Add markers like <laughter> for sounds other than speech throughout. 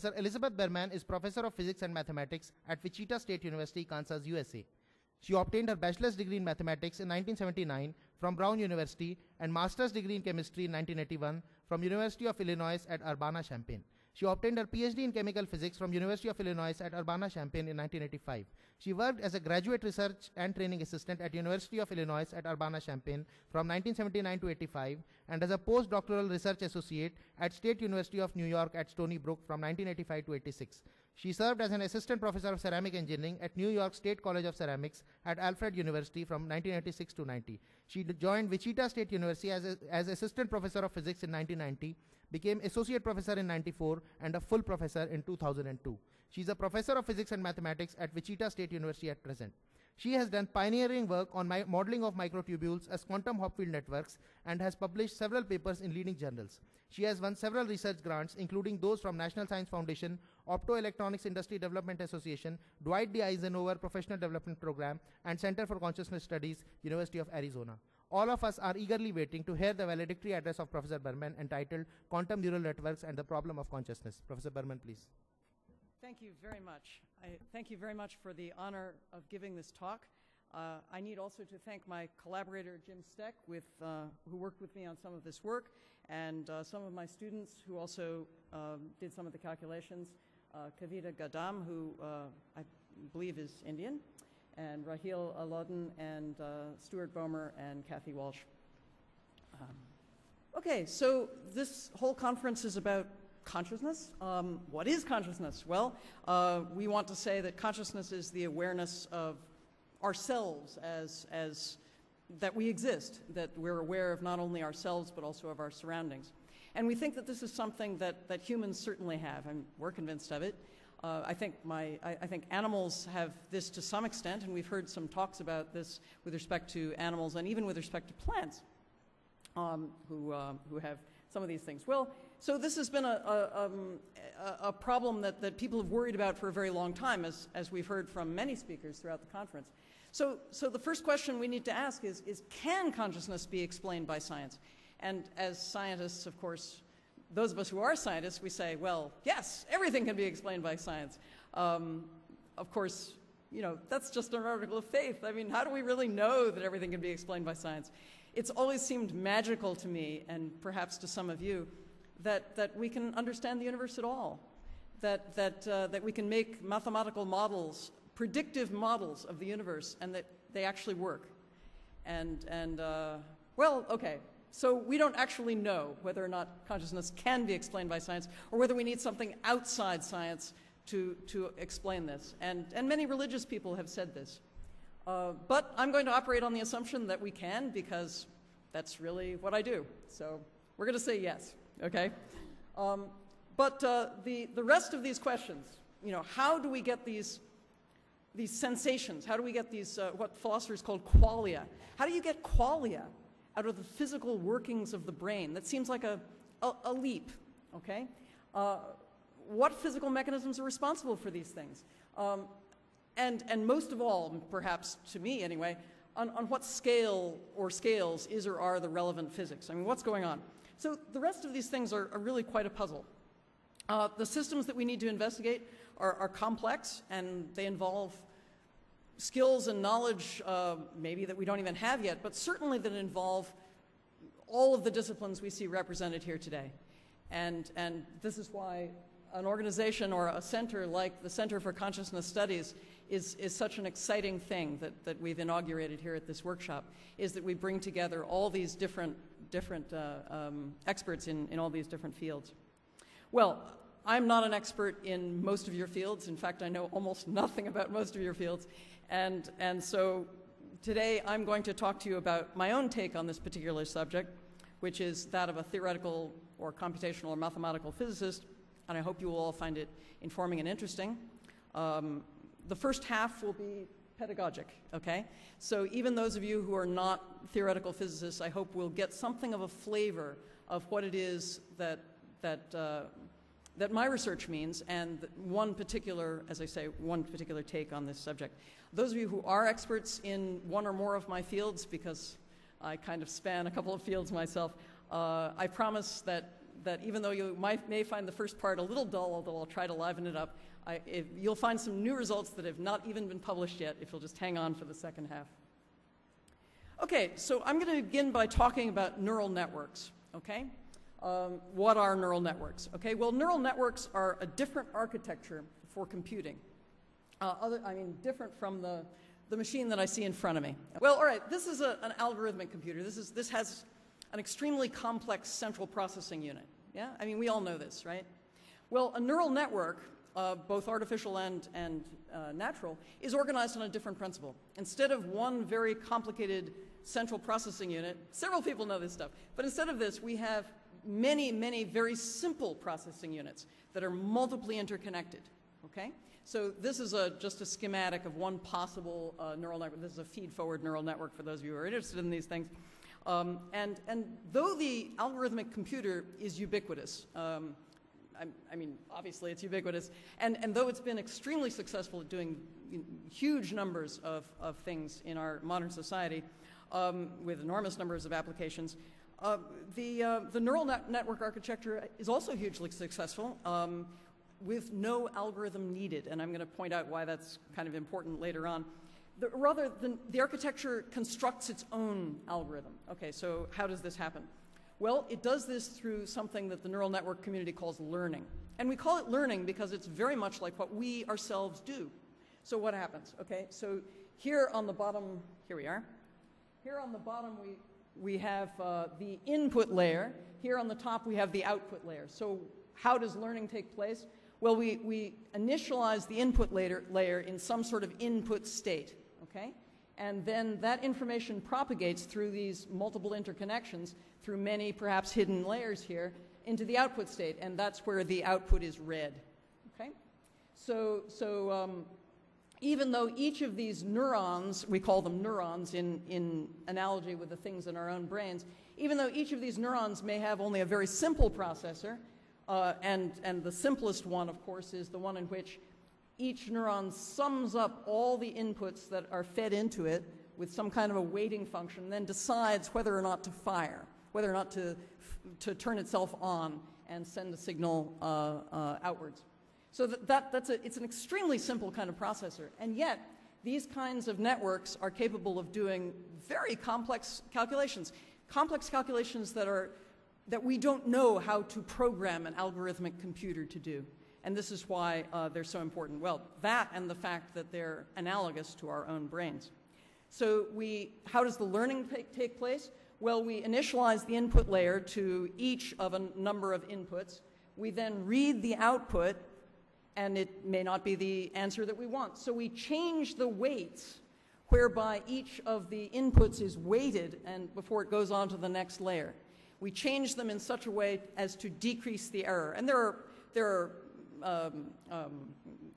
Professor Elizabeth Behrman is Professor of Physics and Mathematics at Wichita State University, Kansas, USA. She obtained her bachelor's degree in mathematics in 1979 from Brown University and master's degree in chemistry in 1981 from University of Illinois at Urbana-Champaign. She obtained her PhD in chemical physics from University of Illinois at Urbana-Champaign in 1985. She worked as a graduate research and training assistant at University of Illinois at Urbana-Champaign from 1979 to 85 and as a postdoctoral research associate at State University of New York at Stony Brook from 1985 to 86. She served as an assistant professor of ceramic engineering at New York State College of Ceramics at Alfred University from 1986 to 90. She joined Wichita State University as, a, as assistant professor of physics in 1990 became associate professor in 94 and a full professor in 2002. She's a professor of physics and mathematics at Wichita State University at present. She has done pioneering work on modeling of microtubules as quantum Hopfield networks and has published several papers in leading journals. She has won several research grants, including those from National Science Foundation, Optoelectronics Industry Development Association, Dwight D. Eisenhower Professional Development Program, and Center for Consciousness Studies, University of Arizona. All of us are eagerly waiting to hear the valedictory address of Professor Behrman entitled Quantum Neural Networks and the Problem of Consciousness. Professor Behrman, please. Thank you very much. I thank you very much for the honor of giving this talk. Uh, I need also to thank my collaborator, Jim Steck, with, uh, who worked with me on some of this work, and uh, some of my students who also um, did some of the calculations. Uh, Kavita Gaddam, who uh, I believe is Indian, and Rahil Alodin and uh, Stuart Bomer and Kathy Walsh. Um, okay, so this whole conference is about consciousness. Um, what is consciousness? Well, uh, we want to say that consciousness is the awareness of ourselves as, as that we exist, that we're aware of not only ourselves but also of our surroundings. And we think that this is something that, that humans certainly have, and we're convinced of it. Uh, I think my I, I, think animals have this to some extent, and we've heard some talks about this with respect to animals and even with respect to plants, um, who uh, who have some of these things. Well, so this has been a, a, um, a, problem that, that people have worried about for a very long time, as, as we've heard from many speakers throughout the conference. So, so the first question we need to ask is, is can consciousness be explained by science? And as scientists, of course, those of us who are scientists, we say, well, yes, everything can be explained by science. Um, of course, you know, that's just an article of faith. I mean, how do we really know that everything can be explained by science? It's always seemed magical to me, and perhaps to some of you, that, that we can understand the universe at all, that, that, uh, that we can make mathematical models, predictive models of the universe, and that they actually work. And, and uh, well, okay, so we don't actually know whether or not consciousness can be explained by science or whether we need something outside science to, to explain this. And, and many religious people have said this. Uh, but I'm going to operate on the assumption that we can because that's really what I do. So we're going to say yes, okay? Um, but uh, the, the rest of these questions, you know, how do we get these, these sensations? How do we get these, uh, what philosophers call qualia? How do you get qualia out of the physical workings of the brain. That seems like a, a, a leap, okay? Uh, what physical mechanisms are responsible for these things? Um, and, and most of all, perhaps to me anyway, on, on what scale or scales is or are the relevant physics? I mean, what's going on? So the rest of these things are, are really quite a puzzle. Uh, the systems that we need to investigate are, are complex and they involve skills and knowledge uh, maybe that we don't even have yet, but certainly that involve all of the disciplines we see represented here today. And, and this is why an organization or a center like the Center for Consciousness Studies is, is such an exciting thing that, that we've inaugurated here at this workshop, is that we bring together all these different, different uh, um, experts in, in all these different fields. Well, I'm not an expert in most of your fields. In fact, I know almost <laughs> nothing about most of your fields. And, and so today I'm going to talk to you about my own take on this particular subject, which is that of a theoretical or computational or mathematical physicist, and I hope you will all find it informing and interesting. Um, the first half will be pedagogic, okay? So even those of you who are not theoretical physicists, I hope will get something of a flavor of what it is that, that uh, that my research means and one particular, as I say, one particular take on this subject. Those of you who are experts in one or more of my fields, because I kind of span a couple of fields myself, uh, I promise that that even though you might, may find the first part a little dull, although I'll try to liven it up, I, if, you'll find some new results that have not even been published yet if you'll just hang on for the second half. Okay, so I'm going to begin by talking about neural networks, okay? Um, what are neural networks? Okay, well, neural networks are a different architecture for computing. Uh, other, I mean, different from the, the machine that I see in front of me. Well, all right, this is a, an algorithmic computer. This, is, this has an extremely complex central processing unit. Yeah, I mean, we all know this, right? Well, a neural network, uh, both artificial and, and uh, natural, is organized on a different principle. Instead of one very complicated central processing unit, several people know this stuff, but instead of this, we have many, many very simple processing units that are multiply interconnected, okay? So this is a, just a schematic of one possible uh, neural network. This is a feed-forward neural network for those of you who are interested in these things. Um, and, and though the algorithmic computer is ubiquitous, um, I, mean, obviously it's ubiquitous, and, and though it's been extremely successful at doing huge numbers of, of things in our modern society um, with enormous numbers of applications, uh, the, uh, the neural net network architecture is also hugely successful um, with no algorithm needed, and I'm going to point out why that's kind of important later on. The, rather, the, the architecture constructs its own algorithm. Okay, so how does this happen? Well, it does this through something that the neural network community calls learning. And we call it learning because it's very much like what we ourselves do. So what happens? Okay, so here on the bottom, here we are. Here on the bottom, we, we have uh, the input layer. Here on the top, we have the output layer. So how does learning take place? Well, we, we initialize the input layer, layer in some sort of input state okay? And then that information propagates through these multiple interconnections, through many perhaps hidden layers here, into the output state, and that's where the output is read, okay? So, so um, even though each of these neurons, we call them neurons in, in analogy with the things in our own brains, even though each of these neurons may have only a very simple processor, uh, and, and the simplest one, of course, is the one in which each neuron sums up all the inputs that are fed into it with some kind of a weighting function, then decides whether or not to fire, whether or not to, to turn itself on and send a signal uh, uh, outwards. So that, that, that's a, it's an extremely simple kind of processor. And yet, these kinds of networks are capable of doing very complex calculations, complex calculations that, are, that we don't know how to program an algorithmic computer to do and this is why uh, they're so important. Well, that and the fact that they're analogous to our own brains. So we, how does the learning take place? Well, we initialize the input layer to each of a number of inputs. We then read the output, and it may not be the answer that we want. So we change the weights whereby each of the inputs is weighted and before it goes on to the next layer. We change them in such a way as to decrease the error. And there are, there are um, um,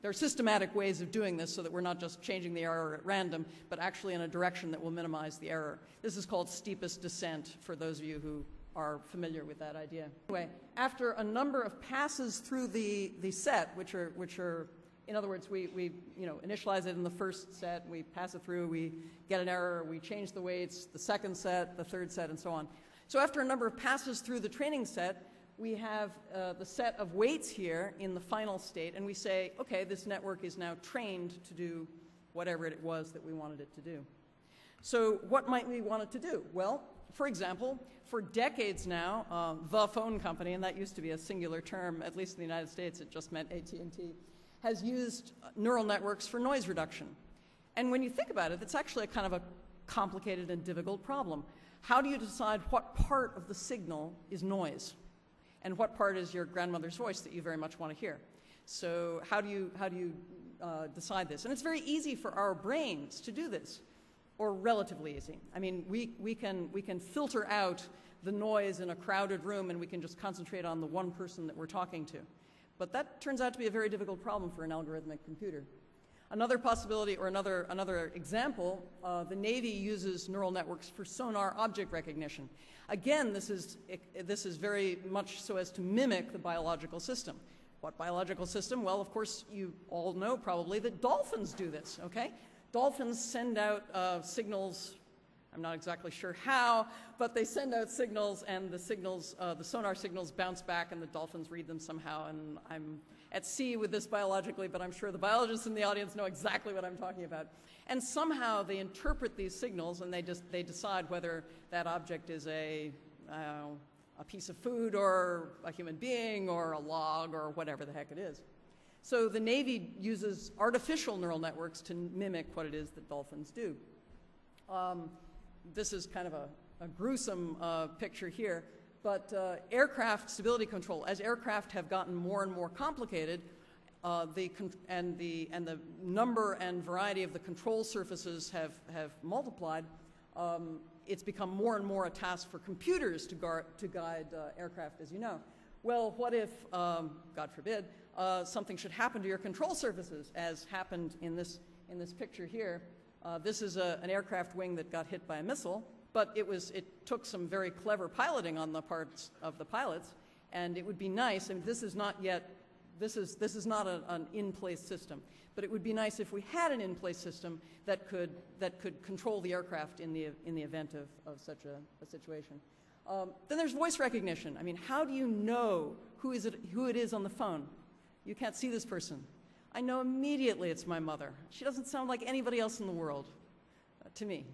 there are systematic ways of doing this so that we're not just changing the error at random, but actually in a direction that will minimize the error. This is called steepest descent for those of you who are familiar with that idea. Anyway, after a number of passes through the, the set, which are, which are in other words, we, we you know, initialize it in the first set, we pass it through, we get an error, we change the weights, the second set, the third set, and so on. So after a number of passes through the training set, we have uh, the set of weights here in the final state, and we say, okay, this network is now trained to do whatever it was that we wanted it to do. So what might we want it to do? Well, for example, for decades now, uh, the phone company, and that used to be a singular term, at least in the United States, it just meant AT&T, has used neural networks for noise reduction. And when you think about it, it's actually a kind of a complicated and difficult problem. How do you decide what part of the signal is noise? And what part is your grandmother's voice that you very much want to hear. So how do you, how do you uh, decide this? And it's very easy for our brains to do this, or relatively easy. I mean, we, we, can, we can filter out the noise in a crowded room and we can just concentrate on the one person that we're talking to. But that turns out to be a very difficult problem for an algorithmic computer. Another possibility or another, another example, uh, the Navy uses neural networks for sonar object recognition. Again, this is, this is very much so as to mimic the biological system. What biological system? Well, of course, you all know probably that dolphins do this, okay? Dolphins send out uh, signals I'm not exactly sure how, but they send out signals, and the signals, uh, the sonar signals bounce back, and the dolphins read them somehow. And I'm at sea with this biologically, but I'm sure the biologists in the audience know exactly what I'm talking about. And somehow they interpret these signals, and they just they decide whether that object is a uh, a piece of food or a human being or a log or whatever the heck it is. So the Navy uses artificial neural networks to mimic what it is that dolphins do. Um, this is kind of a, a gruesome uh, picture here, but uh, aircraft stability control, as aircraft have gotten more and more complicated, uh, the and, the, and the number and variety of the control surfaces have, have multiplied, um, it's become more and more a task for computers to, guard, to guide uh, aircraft, as you know. Well, what if, um, God forbid, uh, something should happen to your control surfaces, as happened in this, in this picture here? Uh, this is a, an aircraft wing that got hit by a missile, but it, was, it took some very clever piloting on the parts of the pilots, and it would be nice, and this is not yet, this is, this is not a, an in-place system, but it would be nice if we had an in-place system that could, that could control the aircraft in the, in the event of, of such a, a situation. Um, then there's voice recognition. I mean, how do you know who, is it, who it is on the phone? You can't see this person. I know immediately it's my mother. She doesn't sound like anybody else in the world uh, to me.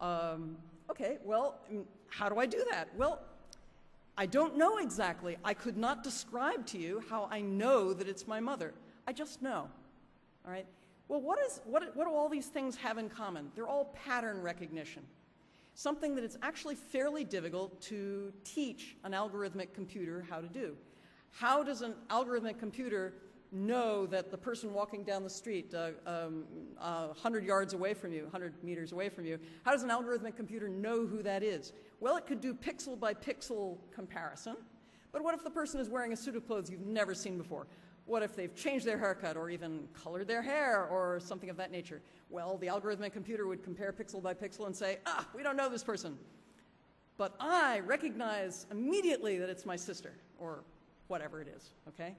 Um, okay, well, mm, how do I do that? Well, I don't know exactly. I could not describe to you how I know that it's my mother. I just know. All right? Well, what, is, what, what do all these things have in common? They're all pattern recognition. Something that it's actually fairly difficult to teach an algorithmic computer how to do. How does an algorithmic computer know that the person walking down the street uh, um, uh, 100 yards away from you, 100 meters away from you, how does an algorithmic computer know who that is? Well, it could do pixel by pixel comparison, but what if the person is wearing a suit of clothes you've never seen before? What if they've changed their haircut or even colored their hair or something of that nature? Well, the algorithmic computer would compare pixel by pixel and say, ah, we don't know this person. But I recognize immediately that it's my sister or whatever it is, okay?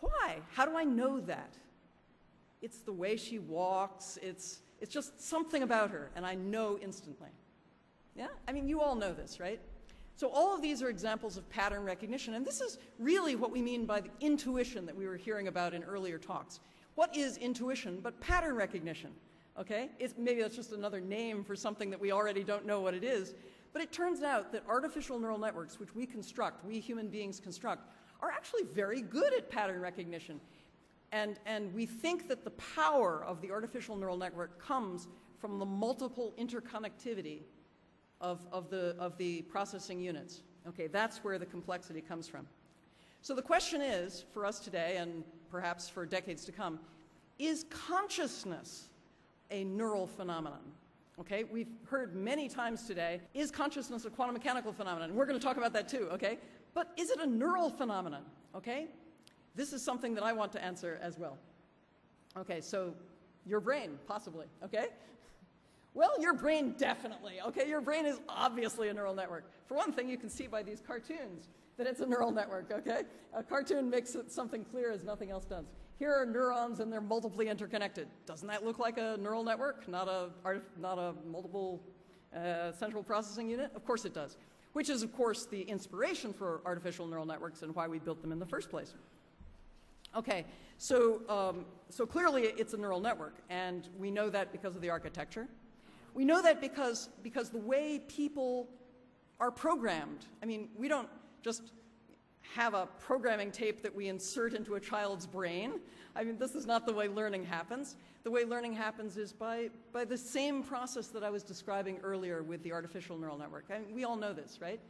Why? How do I know that? It's the way she walks, it's, it's just something about her, and I know instantly. Yeah? I mean, you all know this, right? So all of these are examples of pattern recognition, and this is really what we mean by the intuition that we were hearing about in earlier talks. What is intuition but pattern recognition? Okay? It's, maybe that's just another name for something that we already don't know what it is, but it turns out that artificial neural networks, which we construct, we human beings construct, are actually very good at pattern recognition. And, and we think that the power of the artificial neural network comes from the multiple interconnectivity of, of, the, of the processing units. Okay, that's where the complexity comes from. So the question is, for us today and perhaps for decades to come, is consciousness a neural phenomenon? Okay, we've heard many times today, is consciousness a quantum mechanical phenomenon? And we're going to talk about that too, okay? But is it a neural phenomenon? Okay? This is something that I want to answer as well. Okay, so your brain, possibly, okay? Well, your brain definitely, okay? Your brain is obviously a neural network. For one thing, you can see by these cartoons that it's a neural network, okay? A cartoon makes it something clear as nothing else does. Here are neurons and they're multiply interconnected. Doesn't that look like a neural network, not a, not a multiple uh, central processing unit? Of course it does which is, of course, the inspiration for artificial neural networks and why we built them in the first place. Okay, so, um, so clearly it's a neural network, and we know that because of the architecture. We know that because, because the way people are programmed. I mean, we don't just have a programming tape that we insert into a child's brain. I mean, this is not the way learning happens the way learning happens is by, by the same process that I was describing earlier with the artificial neural network. I mean, we all know this, right?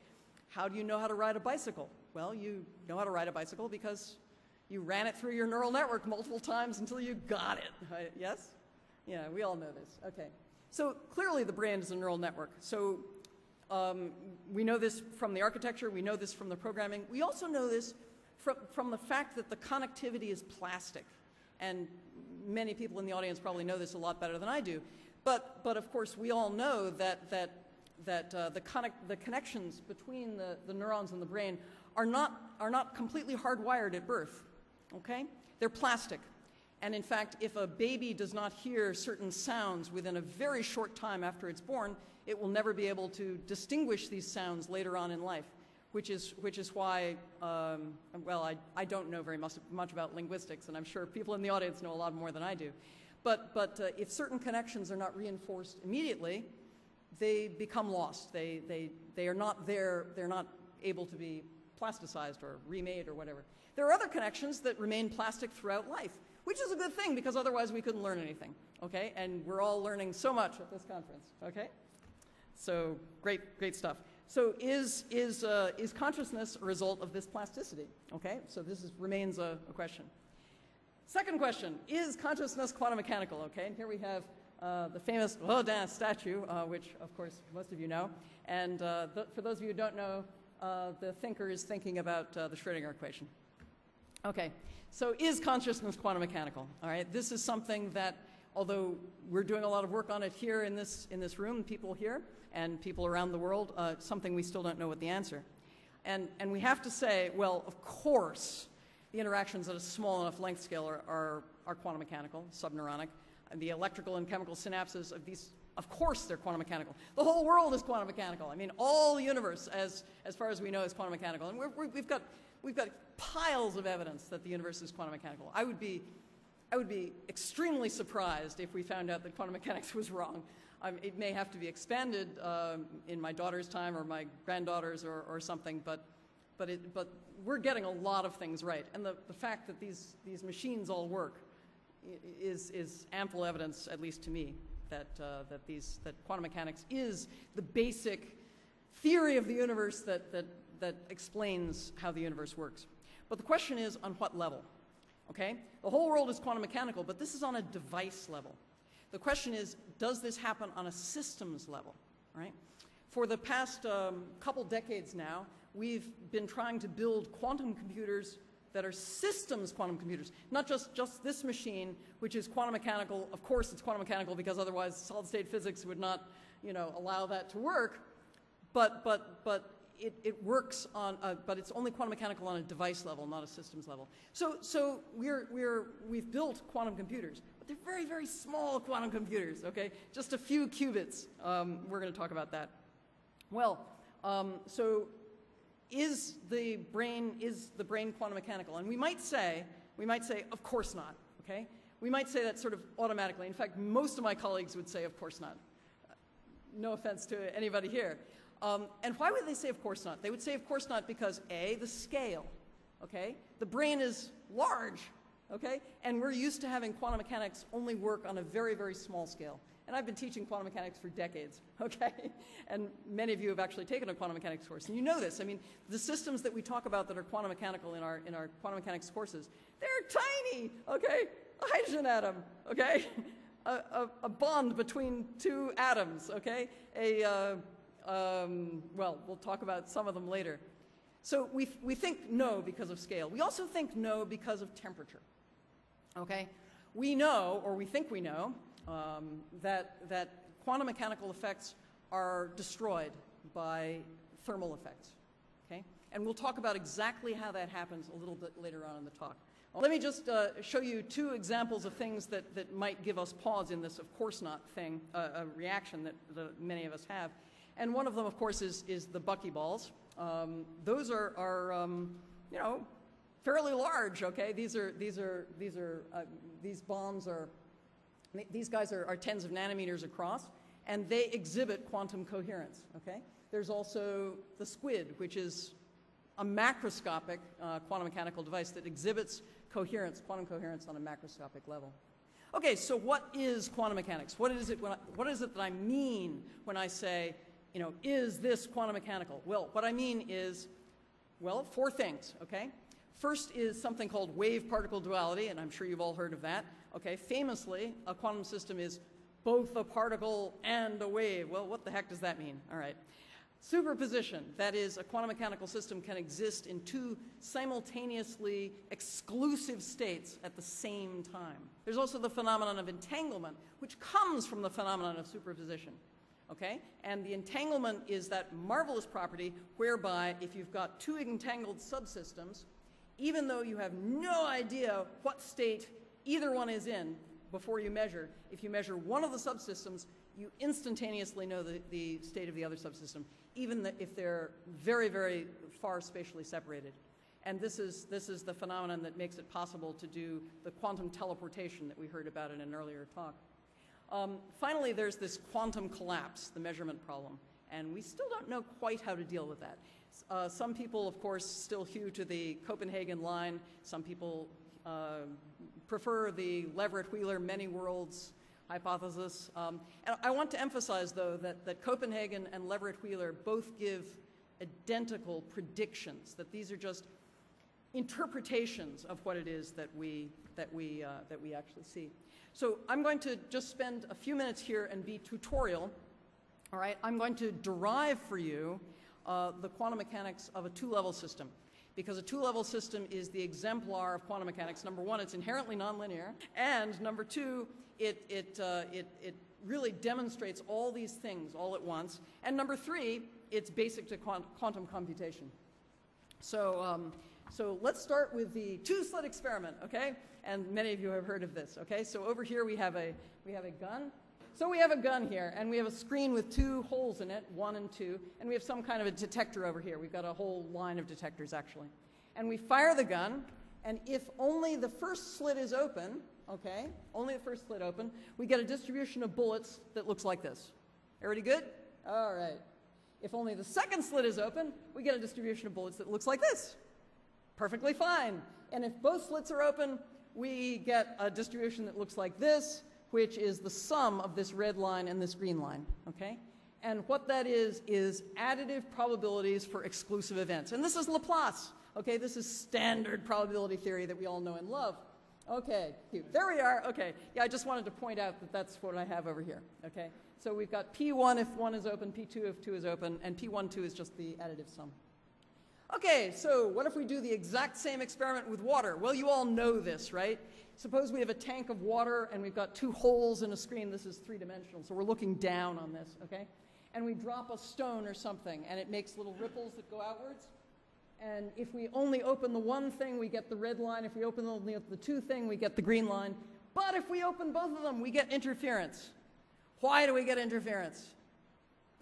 How do you know how to ride a bicycle? Well, you know how to ride a bicycle because you ran it through your neural network multiple times until you got it. Yes? Yeah, we all know this. Okay. So clearly the brain is a neural network. So um, we know this from the architecture, we know this from the programming. We also know this from, from the fact that the connectivity is plastic. And many people in the audience probably know this a lot better than I do. But, but of course, we all know that, that, that uh, the, connect, the connections between the, the neurons in the brain are not, are not completely hardwired at birth, okay? They're plastic. And in fact, if a baby does not hear certain sounds within a very short time after it's born, it will never be able to distinguish these sounds later on in life, which is, which is why, um, well, I, I don't know very much, much about linguistics, and I'm sure people in the audience know a lot more than I do. But, but uh, if certain connections are not reinforced immediately, they become lost. They, they, they are not there, they're not able to be plasticized or remade or whatever. There are other connections that remain plastic throughout life, which is a good thing because otherwise we couldn't learn anything, okay? And we're all learning so much at this conference, okay? So great, great stuff. So is, is, uh, is consciousness a result of this plasticity, okay? So this is, remains a, a question. Second question, is consciousness quantum mechanical, okay? And here we have uh, the famous Rodin statue, uh, which of course most of you know. And uh, th for those of you who don't know, uh, the thinker is thinking about uh, the Schrodinger equation. Okay, so is consciousness quantum mechanical? All right, this is something that, although we're doing a lot of work on it here in this, in this room, people here, and people around the world, uh, something we still don't know what the answer. And, and we have to say, well, of course, the interactions at a small enough length scale are, are, are quantum mechanical, subneuronic the electrical and chemical synapses of these, of course they're quantum mechanical. The whole world is quantum mechanical. I mean, all the universe, as, as far as we know, is quantum mechanical. And we have got, we've got piles of evidence that the universe is quantum mechanical. I would be, I would be extremely surprised if we found out that quantum mechanics was wrong. Um, it may have to be expanded um, in my daughter's time or my granddaughter's or, or something, but, but, it, but we're getting a lot of things right. And the, the fact that these, these machines all work is, is ample evidence, at least to me, that, uh, that, these, that quantum mechanics is the basic theory of the universe that, that, that explains how the universe works. But the question is, on what level? Okay? The whole world is quantum mechanical, but this is on a device level. The question is, does this happen on a systems level? Right? For the past um, couple decades now, we've been trying to build quantum computers that are systems quantum computers, not just, just this machine, which is quantum mechanical. Of course, it's quantum mechanical because otherwise solid state physics would not you know, allow that to work. But, but, but it, it works on, a, but it's only quantum mechanical on a device level, not a systems level. So, so we're, we're, we've built quantum computers, but they're very, very small quantum computers, okay? Just a few qubits. Um, we're going to talk about that. Well, um, so is the brain, is the brain quantum mechanical? And we might say, we might say, of course not, okay? We might say that sort of automatically. In fact, most of my colleagues would say, of course not. No offense to anybody here. Um, and why would they say, of course not? They would say, of course not, because A, the scale, okay? The brain is large, okay? And we're used to having quantum mechanics only work on a very, very small scale. And I've been teaching quantum mechanics for decades, <laughs> okay? And many of you have actually taken a quantum mechanics course. And you know this. I mean, the systems that we talk about that are quantum mechanical in our, in our quantum mechanics courses, they're tiny, okay? A hydrogen atom, okay? <laughs> a, a, a, bond between two atoms, okay? A, uh, um, well, we'll talk about some of them later. So we, we think no because of scale. We also think no because of temperature, okay? We know, or we think we know, um, that, that quantum mechanical effects are destroyed by thermal effects. Okay? And we'll talk about exactly how that happens a little bit later on in the talk. Let me just uh, show you two examples of things that, that might give us pause in this of course not thing, uh, a reaction that, that many of us have. And one of them, of course, is, is the buckyballs. Um, those are, are um, you know, fairly large, okay? These are, these are, these are, uh, these bombs are these guys are, are tens of nanometers across, and they exhibit quantum coherence, okay? There's also the SQUID, which is a macroscopic uh, quantum mechanical device that exhibits coherence, quantum coherence on a macroscopic level. Okay, so what is quantum mechanics? What is it, I, what is it that I mean when I say, you know, is this quantum mechanical? Well, what I mean is, well, four things, okay? First is something called wave-particle duality, and I'm sure you've all heard of that. Okay, famously, a quantum system is both a particle and a wave. Well, what the heck does that mean? All right. Superposition, that is, a quantum mechanical system can exist in two simultaneously exclusive states at the same time. There's also the phenomenon of entanglement, which comes from the phenomenon of superposition. Okay? And the entanglement is that marvelous property whereby if you've got two entangled subsystems, even though you have no idea what state either one is in before you measure, if you measure one of the subsystems, you instantaneously know the, the state of the other subsystem, even the, if they're very, very far spatially separated. And this is, this is the phenomenon that makes it possible to do the quantum teleportation that we heard about in an earlier talk. Um, finally, there's this quantum collapse, the measurement problem, and we still don't know quite how to deal with that. Uh, some people, of course, still hew to the Copenhagen line. Some people uh, prefer the Everett-Wheeler many worlds hypothesis. Um, and I want to emphasize, though, that, that Copenhagen and Everett-Wheeler both give identical predictions, that these are just interpretations of what it is that we, that we, uh, that we actually see. So I'm going to just spend a few minutes here and be tutorial. All right, I'm going to derive for you uh, the quantum mechanics of a two-level system because a two-level system is the exemplar of quantum mechanics. Number one, it's inherently nonlinear, and number two, it, it, uh, it, it really demonstrates all these things all at once. And number three, it's basic to quant quantum computation. So, um, so let's start with the two-slit experiment, okay? And many of you have heard of this, okay? So over here we have a, we have a gun. So we have a gun here, and we have a screen with two holes in it, one and two, and we have some kind of a detector over here. We've got a whole line of detectors, actually. And we fire the gun, and if only the first slit is open, okay, only the first slit open, we get a distribution of bullets that looks like this. Everybody good? All right. If only the second slit is open, we get a distribution of bullets that looks like this. Perfectly fine. And if both slits are open, we get a distribution that looks like this, which is the sum of this red line and this green line, okay? And what that is, is additive probabilities for exclusive events. And this is Laplace, okay? This is standard probability theory that we all know and love. Okay, there we are. Okay, yeah, I just wanted to point out that that's what I have over here. Okay, so we've got P1 if 1 is open, P2 if 2 is open, and P1, 2 is just the additive sum. Okay, so what if we do the exact same experiment with water? Well, you all know this, right? Suppose we have a tank of water and we've got two holes in a screen. This is three-dimensional, so we're looking down on this, okay? And we drop a stone or something, and it makes little ripples that go outwards. And if we only open the one thing, we get the red line. If we open only the two thing, we get the green line. But if we open both of them, we get interference. Why do we get interference?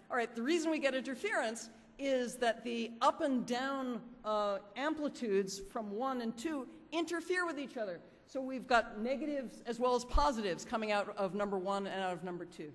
All right, the reason we get interference is that the up and down uh, amplitudes from 1 and 2 interfere with each other. So we've got negatives as well as positives coming out of number 1 and out of number 2.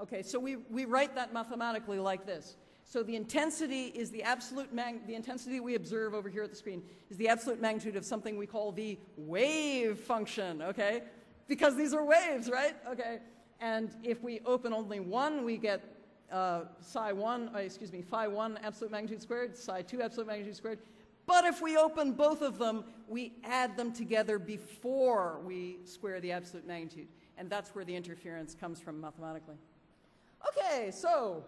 Okay, so we, we write that mathematically like this. So the intensity is the absolute mag the intensity we observe over here at the screen is the absolute magnitude of something we call the wave function, okay? Because these are waves, right? Okay. And if we open only one, we get uh, psi 1, uh, excuse me, phi 1 absolute magnitude squared, psi 2 absolute magnitude squared. But if we open both of them, we add them together before we square the absolute magnitude. And that's where the interference comes from mathematically. Okay, so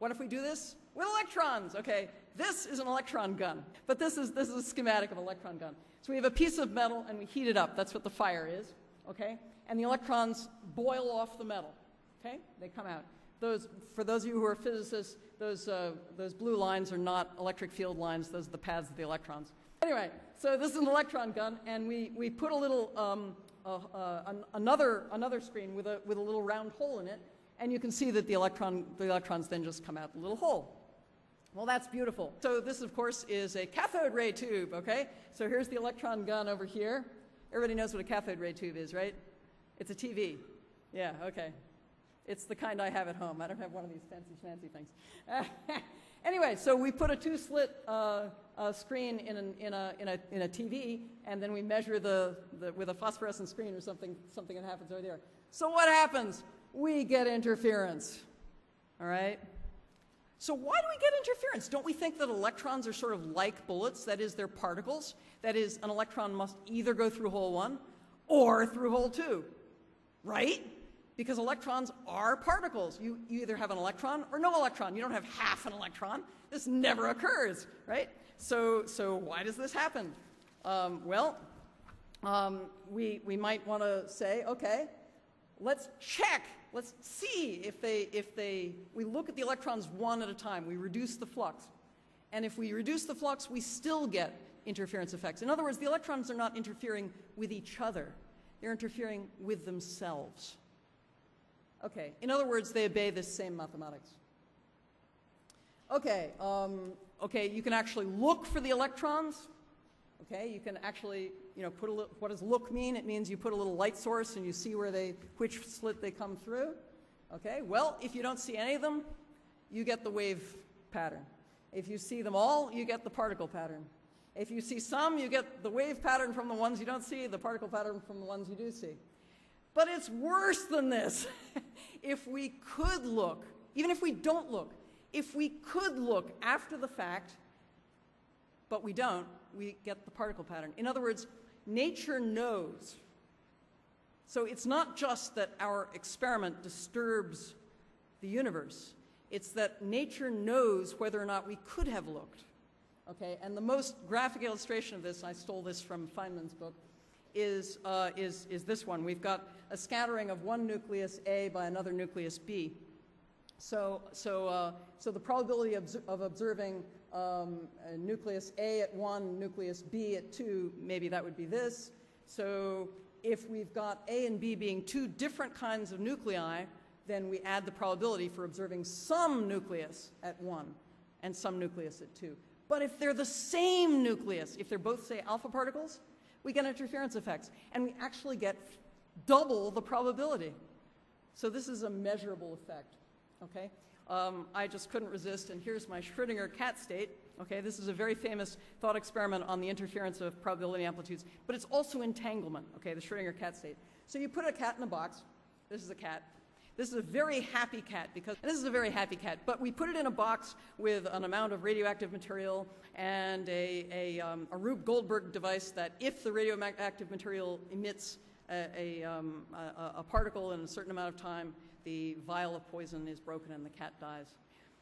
what if we do this with electrons? Okay, this is an electron gun, but this is, this is a schematic of an electron gun. So we have a piece of metal and we heat it up. That's what the fire is, okay? And the electrons boil off the metal, okay? They come out. Those, for those of you who are physicists, those, uh, those blue lines are not electric field lines. Those are the paths of the electrons. Anyway, so this is an electron gun, and we, we put a little, um, uh, uh, an, another, another screen with a, with a little round hole in it, and you can see that the, electron, the electrons then just come out the little hole. Well, that's beautiful. So this, of course, is a cathode ray tube, okay? So here's the electron gun over here. Everybody knows what a cathode ray tube is, right? It's a TV. Yeah, okay. It's the kind I have at home. I don't have one of these fancy, fancy things. <laughs> anyway, so we put a two-slit uh, uh, screen in, an, in, a, in, a, in a TV, and then we measure the, the, with a phosphorescent screen or something, something that happens over there. So what happens? we get interference. All right? So, why do we get interference? Don't we think that electrons are sort of like bullets? That is, they're particles. That is, an electron must either go through hole one or through hole two. Right? Because electrons are particles. You, you either have an electron or no electron. You don't have half an electron. This never occurs, right? So, so why does this happen? Um, well, um, we, we might want to say, okay, let's check let's see if they, if they, we look at the electrons one at a time, we reduce the flux. And if we reduce the flux, we still get interference effects. In other words, the electrons are not interfering with each other, they're interfering with themselves. Okay, in other words, they obey this same mathematics. Okay, um, okay, you can actually look for the electrons. Okay, you can actually, you know, put a little, what does look mean? It means you put a little light source and you see where they, which slit they come through. Okay, well, if you don't see any of them, you get the wave pattern. If you see them all, you get the particle pattern. If you see some, you get the wave pattern from the ones you don't see, the particle pattern from the ones you do see. But it's worse than this. <laughs> if we could look, even if we don't look, if we could look after the fact, but we don't, we get the particle pattern. In other words, nature knows. So it's not just that our experiment disturbs the universe, it's that nature knows whether or not we could have looked. Okay, and the most graphic illustration of this, I stole this from Feynman's book, is, uh, is, is this one. We've got a scattering of one nucleus A by another nucleus B. So, so, uh, so the probability of, of observing um, nucleus A at 1, nucleus B at 2, maybe that would be this. So if we've got A and B being two different kinds of nuclei, then we add the probability for observing some nucleus at 1 and some nucleus at 2. But if they're the same nucleus, if they're both, say, alpha particles, we get interference effects. And we actually get double the probability. So this is a measurable effect, okay? Um, I just couldn't resist, and here's my Schrodinger cat state. Okay, this is a very famous thought experiment on the interference of probability amplitudes, but it's also entanglement, okay, the Schrodinger cat state. So you put a cat in a box. This is a cat. This is a very happy cat because this is a very happy cat, but we put it in a box with an amount of radioactive material and a, a, um, a Rube Goldberg device that if the radioactive material emits a, a, um, a, a particle in a certain amount of time, the vial of poison is broken and the cat dies.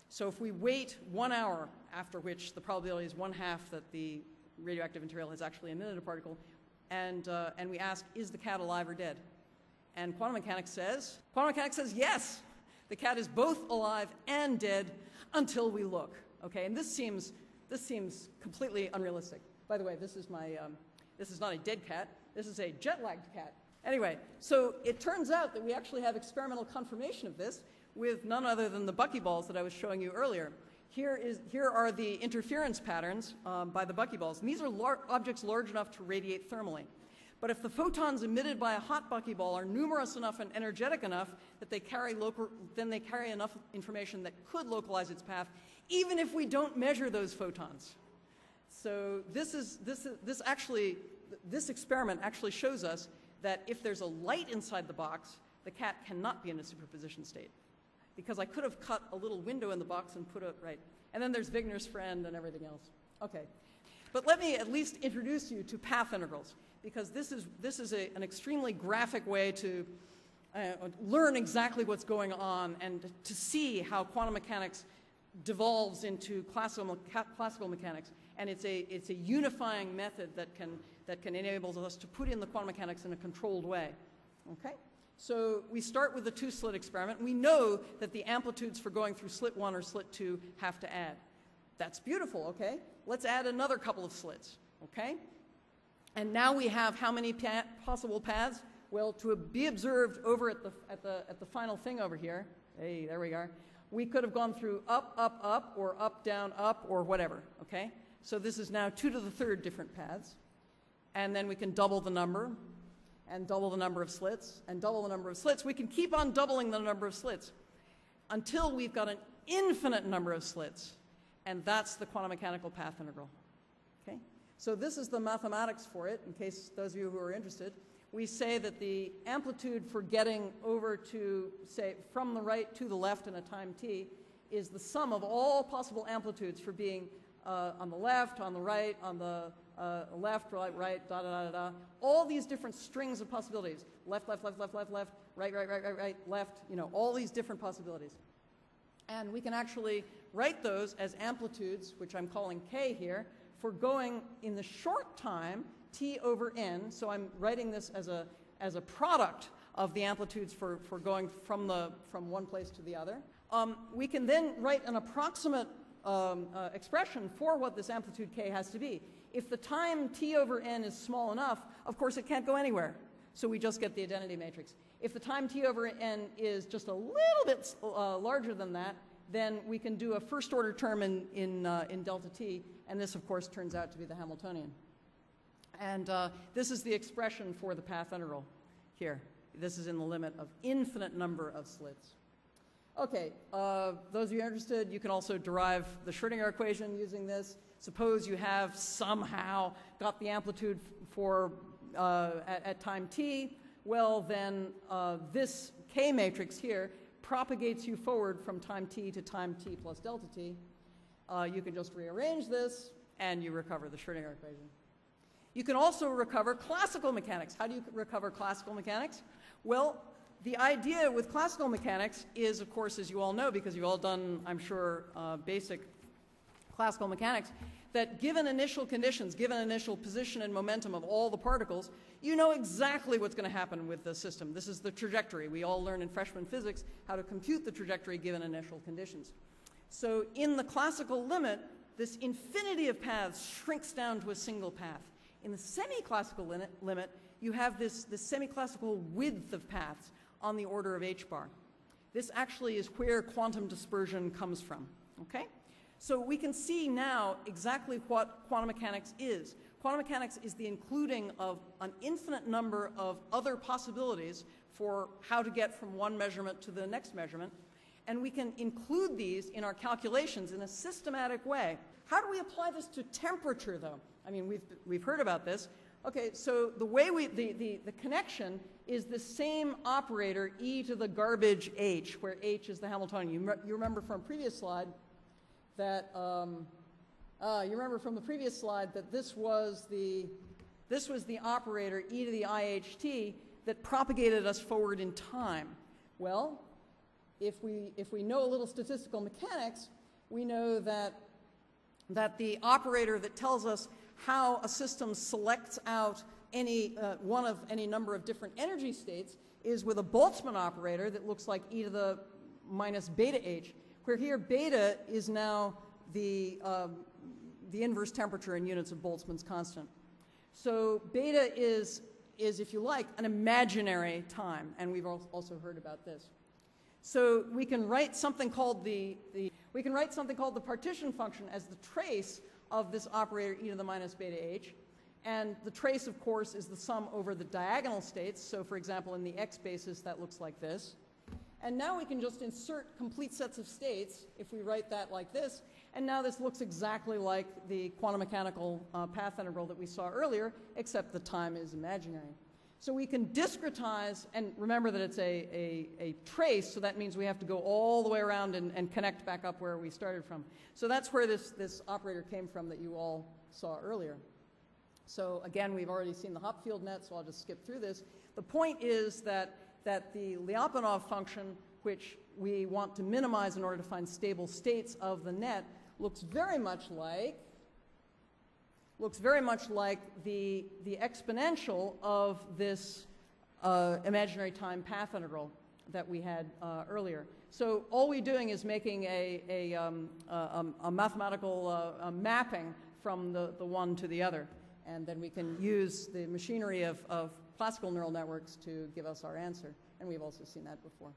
So if we wait one hour, after which the probability is one half that the radioactive material has actually emitted a particle, and, uh, and we ask, is the cat alive or dead? And quantum mechanics says, quantum mechanics says yes, the cat is both alive and dead until we look. Okay, and this seems, this seems completely unrealistic. By the way, this is my, um, this is not a dead cat, this is a jet-lagged cat. Anyway, so it turns out that we actually have experimental confirmation of this with none other than the buckyballs that I was showing you earlier. Here, is, here are the interference patterns um, by the buckyballs. And these are lar objects large enough to radiate thermally. But if the photons emitted by a hot buckyball are numerous enough and energetic enough that they carry local, then they carry enough information that could localize its path, even if we don't measure those photons. So this is this is, this actually this experiment actually shows us that if there's a light inside the box, the cat cannot be in a superposition state. Because I could have cut a little window in the box and put it right. And then there's Wigner's friend and everything else. Okay. But let me at least introduce you to path integrals, because this is, this is a, an extremely graphic way to uh, learn exactly what's going on and to see how quantum mechanics devolves into classical, classical mechanics. And it's a, it's a unifying method that can that can enable us to put in the quantum mechanics in a controlled way. Okay? So we start with the two-slit experiment. We know that the amplitudes for going through slit 1 or slit 2 have to add. That's beautiful, okay? Let's add another couple of slits, okay? And now we have how many pa possible paths? Well, to be observed over at the, at, the, at the final thing over here, hey, there we are, we could have gone through up, up, up, or up, down, up, or whatever, okay? So this is now 2 to the third different paths and then we can double the number and double the number of slits and double the number of slits. We can keep on doubling the number of slits until we've got an infinite number of slits, and that's the quantum mechanical path integral. Okay? So this is the mathematics for it, in case those of you who are interested. We say that the amplitude for getting over to, say, from the right to the left in a time t is the sum of all possible amplitudes for being uh, on the left, on the right, on the uh, left, right, right, da, da, da, da. All these different strings of possibilities. Left, left, left, left, left, left, right, right, right, right, right, left, you know, all these different possibilities. And we can actually write those as amplitudes, which I'm calling k here, for going in the short time, t over n. So I'm writing this as a, as a product of the amplitudes for, for going from, the, from one place to the other. Um, we can then write an approximate um, uh, expression for what this amplitude k has to be if the time t over n is small enough, of course it can't go anywhere. So we just get the identity matrix. If the time t over n is just a little bit uh, larger than that, then we can do a first order term in, in, uh, in delta t, and this, of course, turns out to be the Hamiltonian. And uh, this is the expression for the path integral here. This is in the limit of infinite number of slits. Okay, uh, those of you interested, you can also derive the Schrodinger equation using this. Suppose you have somehow got the amplitude for uh, at, at, time t, well then uh, this K matrix here propagates you forward from time t to time t plus delta t. Uh, you can just rearrange this and you recover the Schrodinger equation. You can also recover classical mechanics. How do you recover classical mechanics? Well, the idea with classical mechanics is, of course, as you all know, because you've all done, I'm sure, uh, basic classical mechanics, that given initial conditions, given initial position and momentum of all the particles, you know exactly what's going to happen with the system. This is the trajectory. We all learn in freshman physics how to compute the trajectory given initial conditions. So in the classical limit, this infinity of paths shrinks down to a single path. In the semi-classical limit, you have this, this semi-classical width of paths on the order of h bar. This actually is where quantum dispersion comes from, okay? So we can see now exactly what quantum mechanics is. Quantum mechanics is the including of an infinite number of other possibilities for how to get from one measurement to the next measurement. And we can include these in our calculations in a systematic way. How do we apply this to temperature, though? I mean, we've, we've heard about this. Okay, so the way we, the, the, the connection is the same operator, e to the garbage h, where h is the Hamiltonian. You, you remember from previous slide, that um, uh, you remember from the previous slide that this was the this was the operator e to the iht that propagated us forward in time. Well, if we if we know a little statistical mechanics, we know that that the operator that tells us how a system selects out any uh, one of any number of different energy states is with a Boltzmann operator that looks like e to the minus beta h where here beta is now the, um, the inverse temperature in units of Boltzmann's constant. So beta is, is, if you like, an imaginary time, and we've also heard about this. So we can write something called the, the, we can write something called the partition function as the trace of this operator e to the minus beta h. And the trace, of course, is the sum over the diagonal states. So for example, in the x basis, that looks like this. And now we can just insert complete sets of states if we write that like this. And now this looks exactly like the quantum mechanical uh, path integral that we saw earlier, except the time is imaginary. So we can discretize, and remember that it's a, a, a, trace, so that means we have to go all the way around and, and connect back up where we started from. So that's where this, this operator came from that you all saw earlier. So again, we've already seen the Hopfield net, so I'll just skip through this. The point is that that the Lyapunov function, which we want to minimize in order to find stable states of the net, looks very much like looks very much like the, the exponential of this uh, imaginary time path integral that we had uh, earlier. So all we're doing is making a, a, um, a, a mathematical uh, mapping from the, the one to the other. And then we can use the machinery of, of classical neural networks to give us our answer. And we've also seen that before.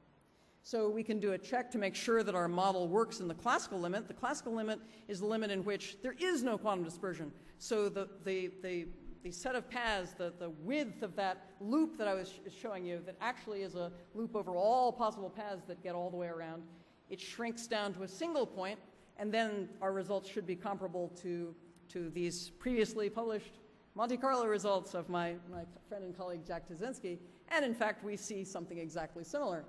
So we can do a check to make sure that our model works in the classical limit. The classical limit is the limit in which there is no quantum dispersion. So the, the, the, the set of paths, the, the width of that loop that I was sh showing you, that actually is a loop over all possible paths that get all the way around, it shrinks down to a single point, and then our results should be comparable to, to these previously published Monte Carlo results of my, my friend and colleague Jack Tuszynski, and in fact, we see something exactly similar.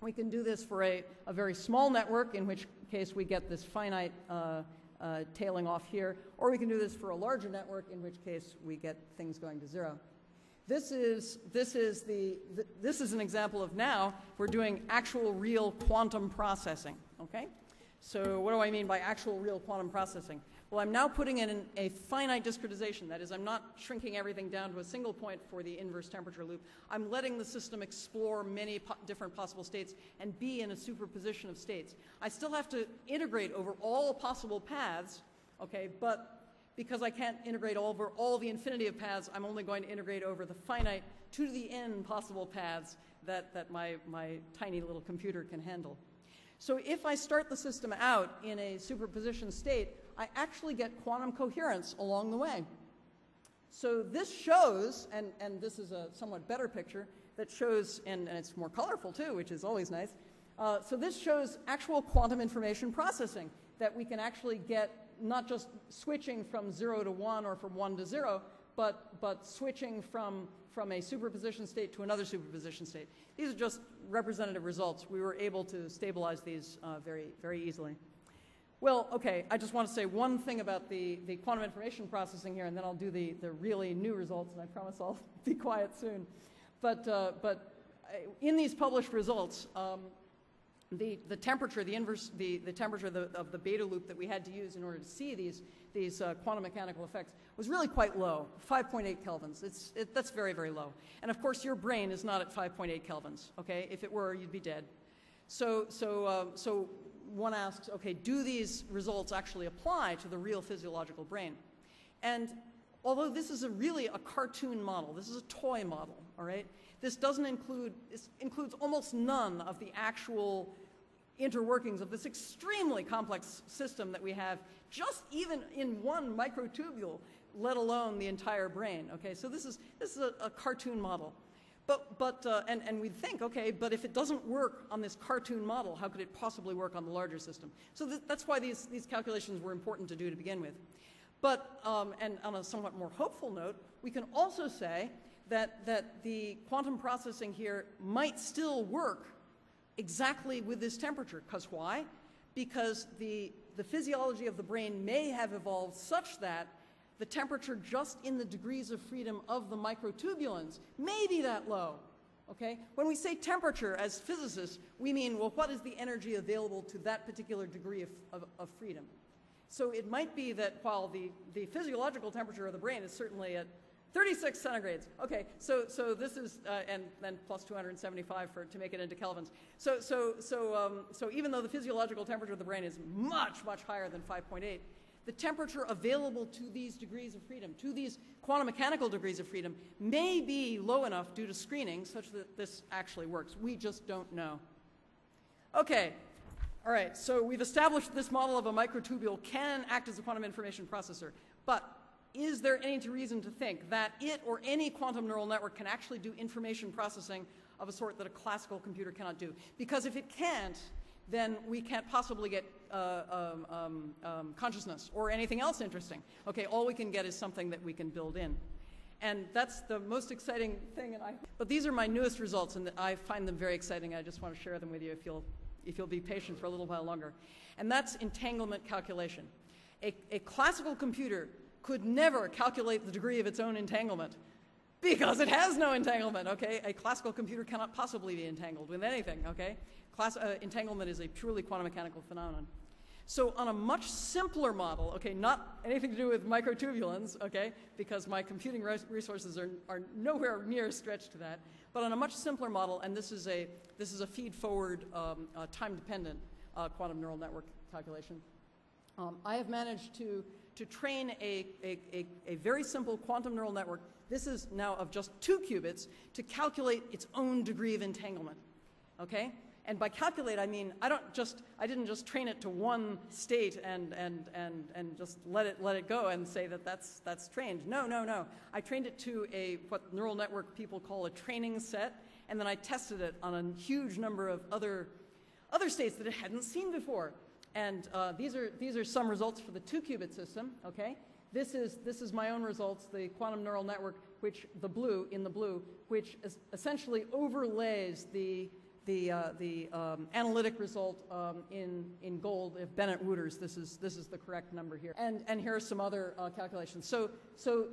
We can do this for a, a very small network, in which case we get this finite uh, uh, tailing off here, or we can do this for a larger network, in which case we get things going to zero. This is, this is, the, th this is an example of now we're doing actual real quantum processing, okay? So what do I mean by actual real quantum processing? Well, I'm now putting in a finite discretization. That is, I'm not shrinking everything down to a single point for the inverse temperature loop. I'm letting the system explore many po different possible states and be in a superposition of states. I still have to integrate over all possible paths, okay, but because I can't integrate over all the infinity of paths, I'm only going to integrate over the finite to the n possible paths that, that my, my tiny little computer can handle. So if I start the system out in a superposition state, I actually get quantum coherence along the way. So this shows, and, and this is a somewhat better picture, that shows, and, and it's more colorful too, which is always nice. Uh, so this shows actual quantum information processing, that we can actually get not just switching from 0 to 1 or from 1 to 0, but, but switching from, from a superposition state to another superposition state. These are just representative results. We were able to stabilize these uh, very, very easily. Well, okay, I just want to say one thing about the, the quantum information processing here, and then I'll do the, the really new results, and I promise I'll <laughs> be quiet soon. But, uh, but uh, in these published results, um, the, the temperature, the inverse, the, the temperature of the, of the beta loop that we had to use in order to see these, these uh, quantum mechanical effects was really quite low, 5.8 kelvins. It's, it, that's very, very low. And of course, your brain is not at 5.8 kelvins, okay? If it were, you'd be dead. So, so, uh, so one asks, okay, do these results actually apply to the real physiological brain? And although this is a really a cartoon model, this is a toy model, all right? This doesn't include, this includes almost none of the actual interworkings of this extremely complex system that we have just even in one microtubule, let alone the entire brain, okay? So this is, this is a, a cartoon model. But, but uh, and, and we think, okay, but if it doesn't work on this cartoon model, how could it possibly work on the larger system? So th that's why these, these calculations were important to do to begin with. But, um, and on a somewhat more hopeful note, we can also say that, that the quantum processing here might still work exactly with this temperature. Because why? Because the, the physiology of the brain may have evolved such that the temperature just in the degrees of freedom of the microtubulins may be that low. Okay? When we say temperature as physicists, we mean, well, what is the energy available to that particular degree of, of, of freedom? So it might be that while the, the physiological temperature of the brain is certainly at 36 centigrades. Okay, so, so this is, uh, and then plus 275 for, to make it into kelvins. So, so, so, um, so even though the physiological temperature of the brain is much, much higher than 5.8, the temperature available to these degrees of freedom, to these quantum mechanical degrees of freedom, may be low enough due to screening such that this actually works. We just don't know. Okay, all right, so we've established this model of a microtubule can act as a quantum information processor, but is there any reason to think that it or any quantum neural network can actually do information processing of a sort that a classical computer cannot do? Because if it can't, then we can't possibly get uh, um, um, um, consciousness or anything else interesting. Okay, all we can get is something that we can build in. And that's the most exciting thing. And I, but these are my newest results, and I find them very exciting. I just want to share them with you if you'll, if you'll be patient for a little while longer. And that's entanglement calculation. A, a classical computer could never calculate the degree of its own entanglement because it has no entanglement, okay? A classical computer cannot possibly be entangled with anything, okay? Class, uh, entanglement is a purely quantum mechanical phenomenon. So on a much simpler model, okay, not anything to do with microtubulins, okay, because my computing resources are, are nowhere near stretched to that, but on a much simpler model, and this is a, this is a feed-forward, um, uh, time-dependent uh, quantum neural network calculation, um, I have managed to, to train a, a, a, a very simple quantum neural network, this is now of just two qubits, to calculate its own degree of entanglement, okay? And by calculate, I mean I don't just I didn't just train it to one state and and and and just let it let it go and say that that's that's trained. No, no, no. I trained it to a what neural network people call a training set, and then I tested it on a huge number of other other states that it hadn't seen before. And uh, these are these are some results for the two-qubit system. Okay. This is, this is my own results, the quantum neural network, which the blue, in the blue, which essentially overlays the, the, uh, the um, analytic result um, in, in gold if Bennett Wootters, this is, this is the correct number here. And, and here are some other uh, calculations. So, so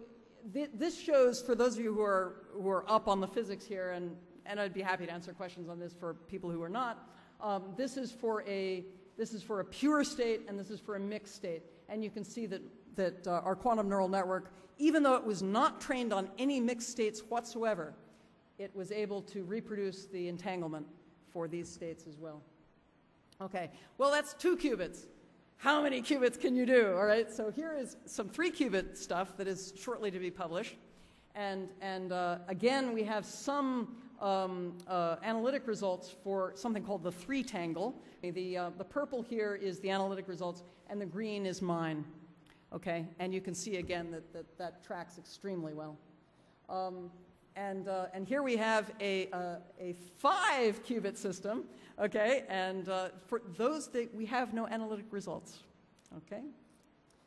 th this shows, for those of you who are, who are up on the physics here, and, and I'd be happy to answer questions on this for people who are not, um, this, is for a, this is for a pure state and this is for a mixed state. And you can see that, that uh, our quantum neural network, even though it was not trained on any mixed states whatsoever, it was able to reproduce the entanglement for these states as well. Okay, well, that's two qubits. how many qubits can you do? All right, so here is some three qubit stuff that is shortly to be published. And, and uh, again, we have some um, uh, analytic results for something called the three tangle. The, uh, the purple here is the analytic results, and the green is mine. Okay, and you can see again that that, that tracks extremely well. Um, and, uh, and here we have a, uh, a five qubit system, okay? And uh, for those that we have no analytic results, okay?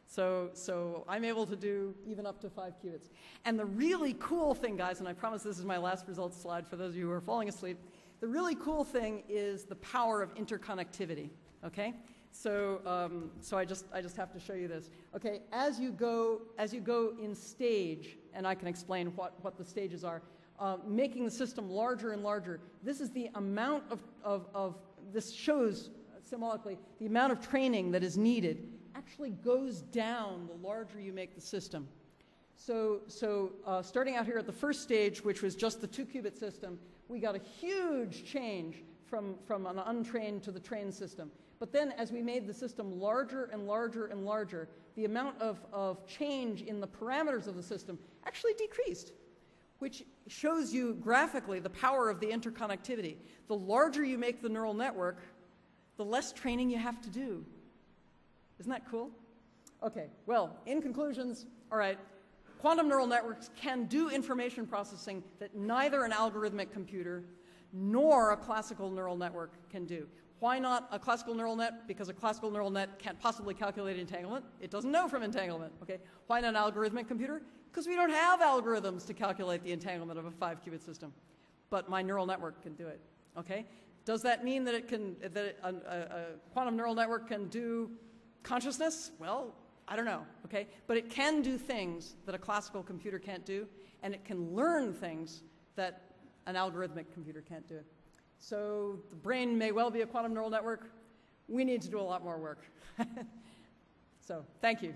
So, so I'm able to do even up to five qubits. And the really cool thing, guys, and I promise this is my last results slide for those of you who are falling asleep, the really cool thing is the power of interconnectivity, okay? So, um, so I, just, I just have to show you this. Okay, as you go, as you go in stage, and I can explain what, what the stages are, uh, making the system larger and larger, this is the amount of, of, of, this shows symbolically the amount of training that is needed actually goes down the larger you make the system. So, so uh, starting out here at the first stage, which was just the two qubit system, we got a huge change from, from an untrained to the trained system. But then as we made the system larger and larger and larger, the amount of, of change in the parameters of the system actually decreased, which shows you graphically the power of the interconnectivity. The larger you make the neural network, the less training you have to do. Isn't that cool? Okay, well, in conclusions, all right, quantum neural networks can do information processing that neither an algorithmic computer nor a classical neural network can do. Why not a classical neural net? Because a classical neural net can't possibly calculate entanglement. It doesn't know from entanglement. Okay. Why not an algorithmic computer? Because we don't have algorithms to calculate the entanglement of a five qubit system. But my neural network can do it. Okay. Does that mean that it can that a, a, a quantum neural network can do consciousness? Well, I don't know. Okay. But it can do things that a classical computer can't do, and it can learn things that an algorithmic computer can't do. So the brain may well be a quantum neural network. We need to do a lot more work. <laughs> so thank you.